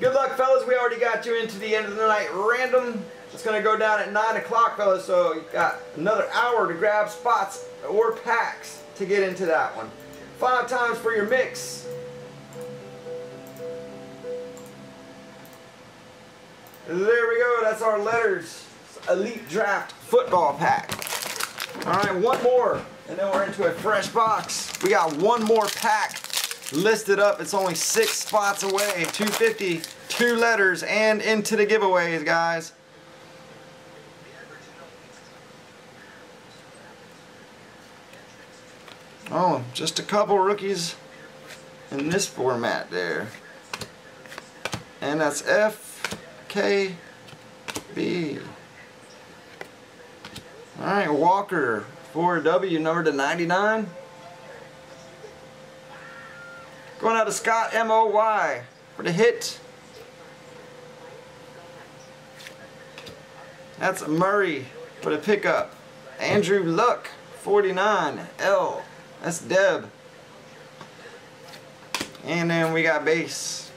Good luck, fellas. We already got you into the end of the night random. It's going to go down at 9 o'clock, fellas, so you got another hour to grab spots or packs to get into that one. Five times for your mix. There we go. That's our letters. Elite Draft Football Pack. All right, one more, and then we're into a fresh box. We got one more pack listed up. It's only six spots away. 250, two letters, and into the giveaways, guys. Oh, just a couple rookies in this format there. And that's F, K, B. Alright, Walker, 4W, number to 99. Going out to Scott M-O-Y for the hit. That's Murray for the pickup. Andrew Luck, 49, L. That's Deb. And then we got base.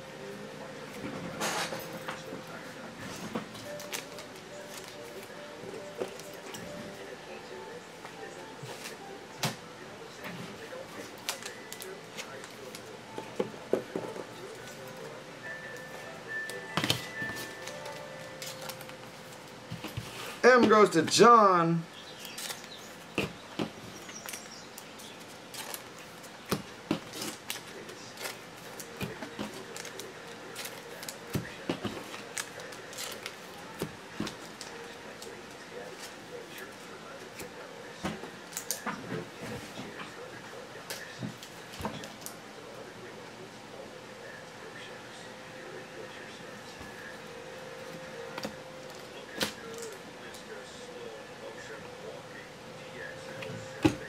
M goes to John.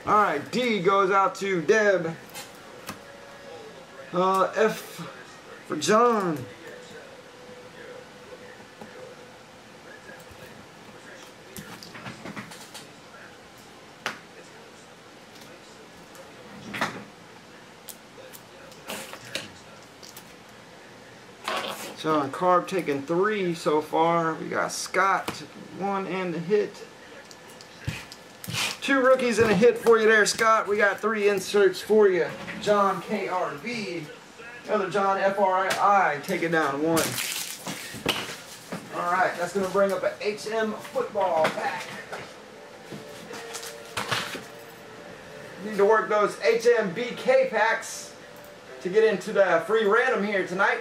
Alright, D goes out to Deb. Uh, F for John. John Carb taking three so far. We got Scott one and a hit. Two rookies and a hit for you there, Scott. We got three inserts for you. John KRV. Other John FRI taking down one. All right, that's going to bring up an HM football pack. Need to work those HMBK packs to get into the free random here tonight.